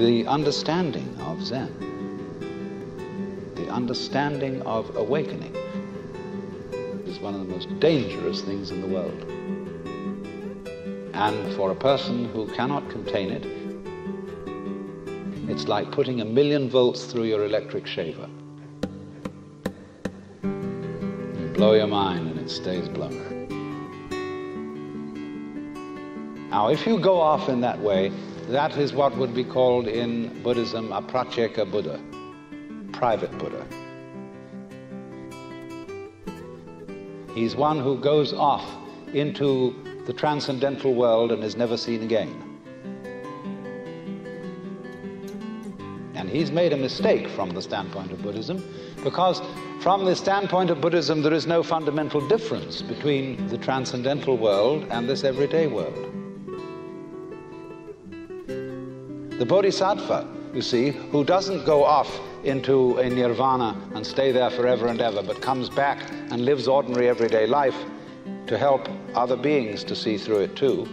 The understanding of Zen, the understanding of awakening, is one of the most dangerous things in the world. And for a person who cannot contain it, it's like putting a million volts through your electric shaver. You blow your mind and it stays blown. Now, if you go off in that way, that is what would be called in Buddhism a pratyeka Buddha, private Buddha. He's one who goes off into the transcendental world and is never seen again. And he's made a mistake from the standpoint of Buddhism because from the standpoint of Buddhism there is no fundamental difference between the transcendental world and this everyday world. The Bodhisattva, you see, who doesn't go off into a nirvana and stay there forever and ever, but comes back and lives ordinary everyday life to help other beings to see through it too.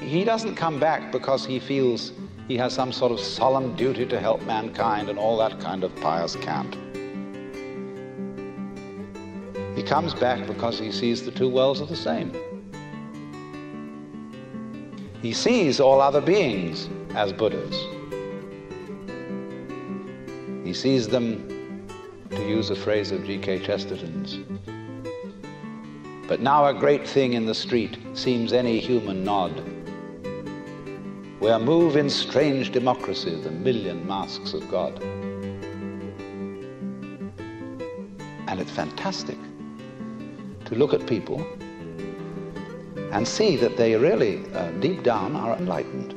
He doesn't come back because he feels he has some sort of solemn duty to help mankind and all that kind of pious cant. He comes back because he sees the two worlds are the same. He sees all other beings as Buddhas. He sees them, to use a phrase of G.K. Chesterton's, but now a great thing in the street seems any human nod. Where move in strange democracy the million masks of God. And it's fantastic to look at people and see that they really, uh, deep down, are enlightened.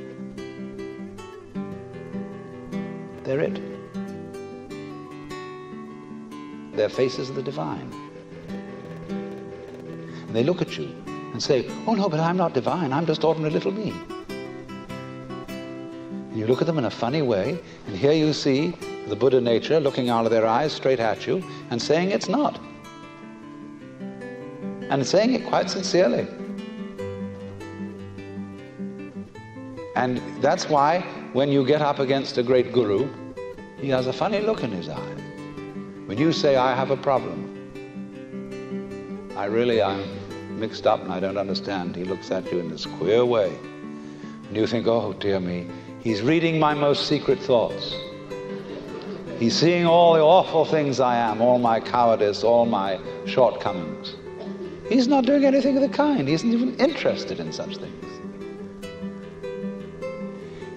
They're it. Their faces are the divine. And they look at you and say, Oh no, but I'm not divine, I'm just ordinary little me. And you look at them in a funny way, and here you see the Buddha nature looking out of their eyes straight at you and saying it's not. And saying it quite sincerely. And that's why when you get up against a great guru, he has a funny look in his eye. When you say, I have a problem, I really am mixed up and I don't understand, he looks at you in this queer way. And you think, oh dear me, he's reading my most secret thoughts. He's seeing all the awful things I am, all my cowardice, all my shortcomings. He's not doing anything of the kind. He isn't even interested in such things.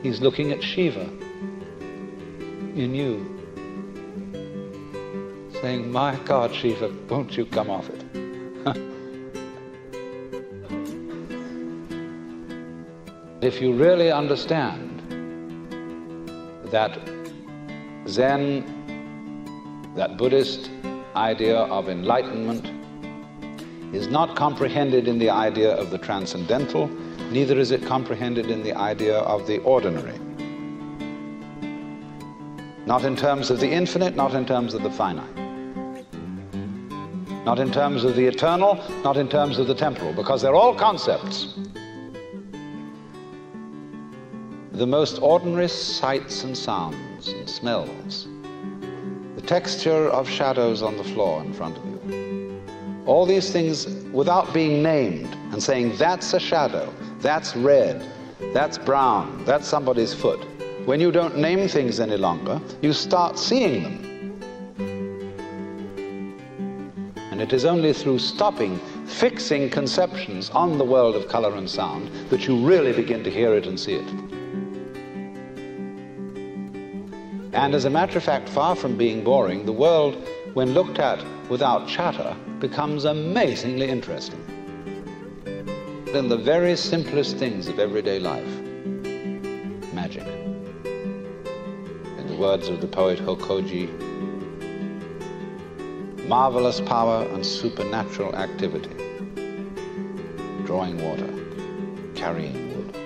He's looking at Shiva in you, saying, My God, Shiva, won't you come off it? if you really understand that Zen, that Buddhist idea of enlightenment, is not comprehended in the idea of the transcendental, neither is it comprehended in the idea of the ordinary. Not in terms of the infinite, not in terms of the finite. Not in terms of the eternal, not in terms of the temporal, because they're all concepts. The most ordinary sights and sounds and smells, the texture of shadows on the floor in front of you. All these things without being named and saying, that's a shadow, that's red, that's brown, that's somebody's foot. When you don't name things any longer, you start seeing them. And it is only through stopping, fixing conceptions on the world of color and sound that you really begin to hear it and see it. And as a matter of fact, far from being boring, the world, when looked at without chatter, becomes amazingly interesting in the very simplest things of everyday life. Magic. In the words of the poet Hokoji, marvelous power and supernatural activity. Drawing water, carrying wood.